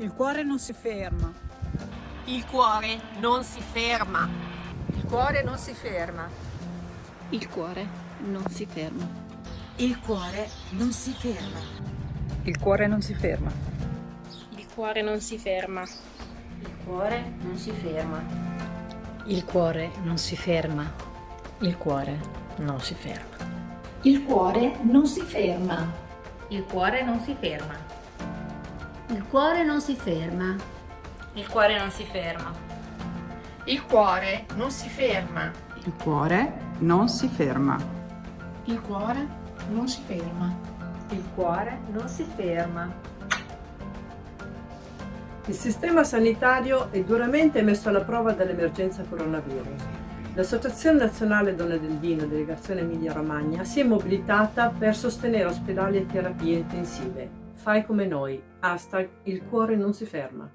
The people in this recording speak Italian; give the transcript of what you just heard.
Il cuore non si ferma. Il cuore non si ferma. Il cuore non si ferma. Il cuore non si ferma. Il cuore non si ferma. Il cuore non si ferma. Il cuore non si ferma. Il cuore non si ferma. Il cuore non si ferma. Il cuore non si ferma. Il cuore non si ferma. Il cuore non si ferma. Il cuore non si ferma. Il cuore non si ferma. Il cuore non si ferma. Il cuore non si ferma. Il cuore non si ferma. Il cuore non si ferma. Il sistema sanitario è duramente messo alla prova dall'emergenza coronavirus. L'Associazione Nazionale Donne del Vino, Delegazione Emilia-Romagna, si è mobilitata per sostenere ospedali e terapie intensive. Fai come noi. Hashtag il cuore non si ferma.